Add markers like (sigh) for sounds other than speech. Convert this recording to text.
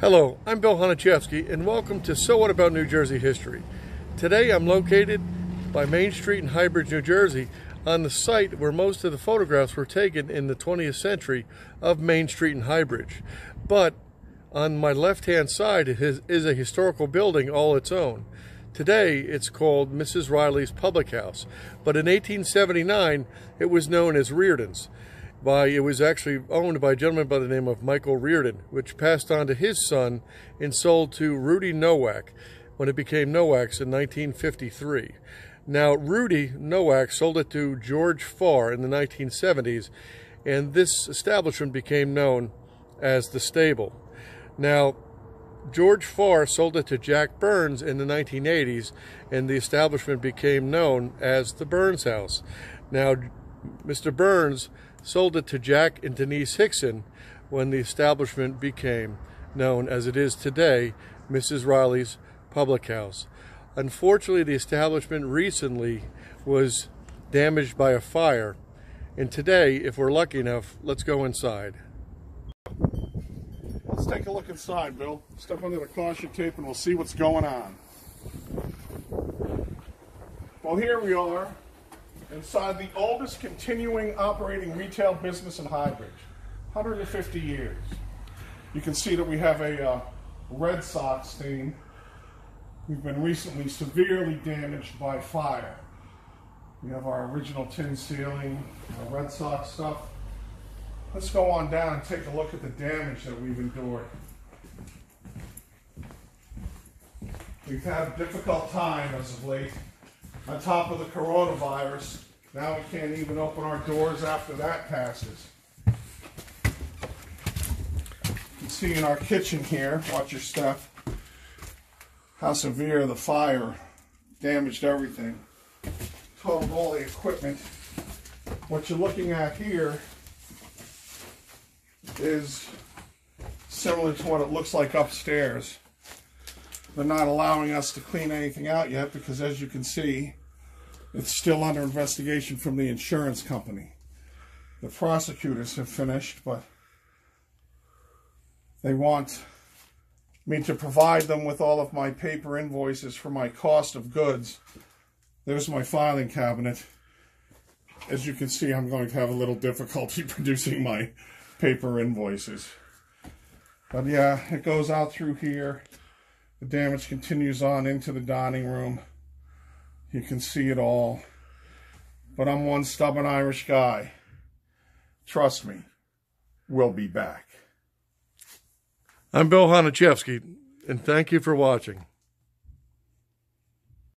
Hello, I'm Bill Honachefsky, and welcome to So What About New Jersey History. Today I'm located by Main Street in High Bridge, New Jersey, on the site where most of the photographs were taken in the 20th century of Main Street in High Bridge. But on my left hand side is, is a historical building all its own. Today it's called Mrs. Reilly's Public House, but in 1879 it was known as Reardon's by it was actually owned by a gentleman by the name of Michael Reardon, which passed on to his son and sold to Rudy Nowak when it became Nowak's in 1953. Now, Rudy Nowak sold it to George Farr in the 1970s, and this establishment became known as the Stable. Now, George Farr sold it to Jack Burns in the 1980s, and the establishment became known as the Burns House. Now, Mr. Burns sold it to Jack and Denise Hickson when the establishment became known as it is today, Mrs. Reilly's Public House. Unfortunately, the establishment recently was damaged by a fire, and today, if we're lucky enough, let's go inside. Let's take a look inside, Bill. Step under the caution tape and we'll see what's going on. Well, here we are inside the oldest continuing operating retail business in High Bridge, 150 years. You can see that we have a uh, Red Sox theme. We've been recently severely damaged by fire. We have our original tin ceiling, our Red Sox stuff. Let's go on down and take a look at the damage that we've endured. We've had a difficult time as of late on top of the coronavirus. Now we can't even open our doors after that passes. You can see in our kitchen here, watch your step, how severe the fire damaged everything. Totaled all the equipment. What you're looking at here is similar to what it looks like upstairs. They're not allowing us to clean anything out yet because as you can see, it's still under investigation from the insurance company. The prosecutors have finished, but they want me to provide them with all of my paper invoices for my cost of goods. There's my filing cabinet. As you can see, I'm going to have a little difficulty (laughs) producing my paper invoices. But yeah, it goes out through here. The damage continues on into the dining room. You can see it all. But I'm one stubborn Irish guy. Trust me, we'll be back. I'm Bill Honachefsky, and thank you for watching.